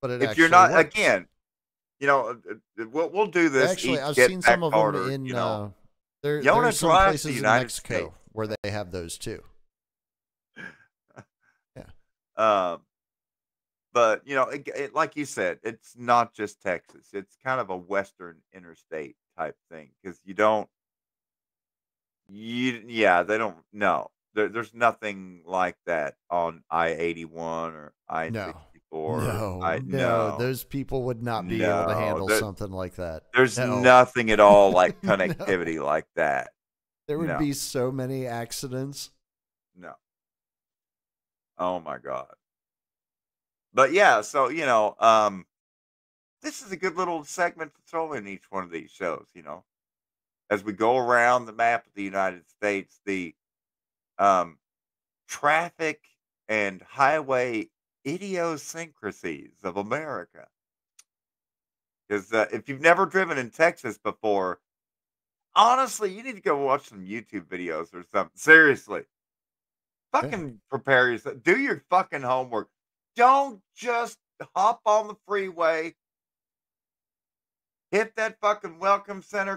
but it if you're not works. again, you know, uh, we'll we'll do this. Actually, I've seen some of them in. you know. uh, there, Yona there's some the places in Mexico States. where they have those too. Um, but you know, it, it, like you said, it's not just Texas. It's kind of a Western interstate type thing because you don't. You yeah, they don't. No, there, there's nothing like that on I eighty one or I No. Four. no, I no, those people would not be able to handle there- something like that. There's No. nothing at all like No. connectivity like that. There would no. be so many accidents. No. Oh my god. But yeah, so you know, um this is a good little segment to throw in each one of these shows, you know. As we go around the map of the United States, the um traffic and highway idiosyncrasies of America. Because uh, if you've never driven in Texas before, honestly, you need to go watch some YouTube videos or something. Seriously. Yeah. Fucking prepare yourself. Do your fucking homework. Don't just hop on the freeway, hit that fucking welcome center